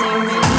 My